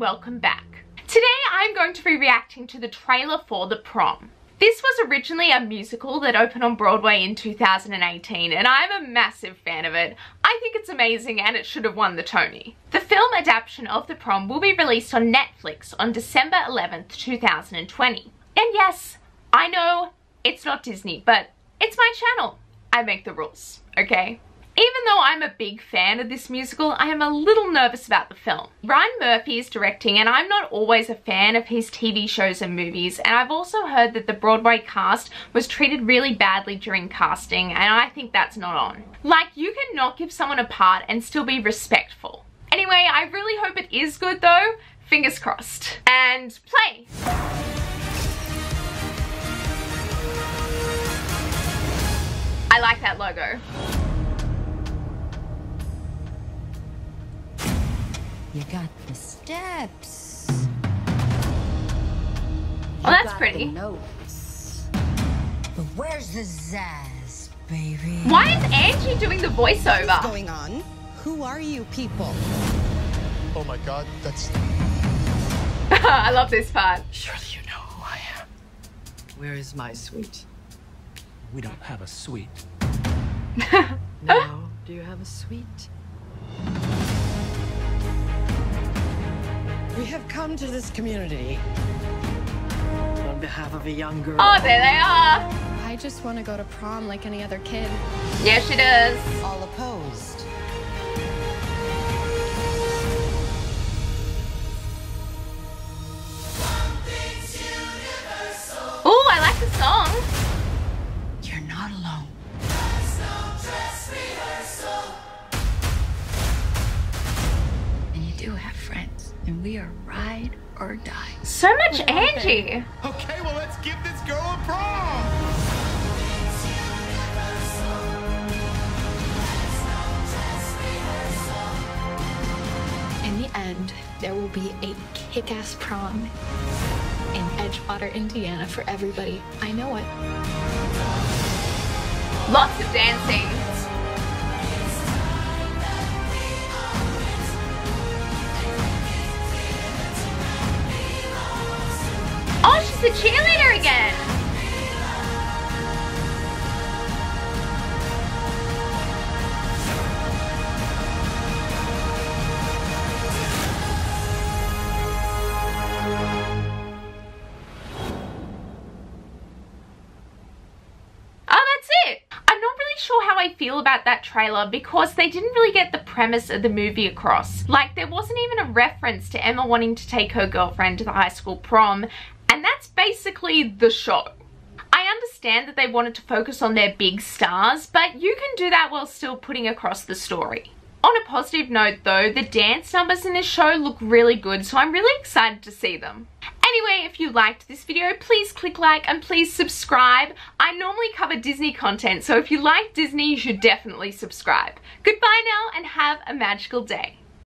welcome back. Today I'm going to be reacting to the trailer for The Prom. This was originally a musical that opened on Broadway in 2018 and I'm a massive fan of it. I think it's amazing and it should have won the Tony. The film adaptation of The Prom will be released on Netflix on December 11th, 2020. And yes, I know it's not Disney, but it's my channel. I make the rules, okay? Even though I'm a big fan of this musical, I am a little nervous about the film. Ryan Murphy is directing and I'm not always a fan of his TV shows and movies and I've also heard that the Broadway cast was treated really badly during casting and I think that's not on. Like you cannot give someone a part and still be respectful. Anyway, I really hope it is good though. Fingers crossed. And play! I like that logo. You got the steps. Oh, that's pretty. notes. But where's the zazz, baby? Why is Angie doing the voiceover? What's going on? Who are you people? Oh my god, that's. I love this part. Surely you know who I am. Where is my suite? We don't have a suite. now, Do you have a suite? Have come to this community on behalf of a young girl. Oh, there they are. I just want to go to prom like any other kid. Yeah, she does. All opposed. And we are ride or die. So much Angie. Okay, well, let's give this girl a prom! In the end, there will be a kick ass prom in Edgewater, Indiana for everybody. I know it. Lots of dancing. The cheerleader again. Oh, that's it. I'm not really sure how I feel about that trailer because they didn't really get the premise of the movie across. Like, there wasn't even a reference to Emma wanting to take her girlfriend to the high school prom, that's basically the show. I understand that they wanted to focus on their big stars, but you can do that while still putting across the story. On a positive note though, the dance numbers in this show look really good, so I'm really excited to see them. Anyway, if you liked this video, please click like and please subscribe. I normally cover Disney content, so if you like Disney, you should definitely subscribe. Goodbye now and have a magical day.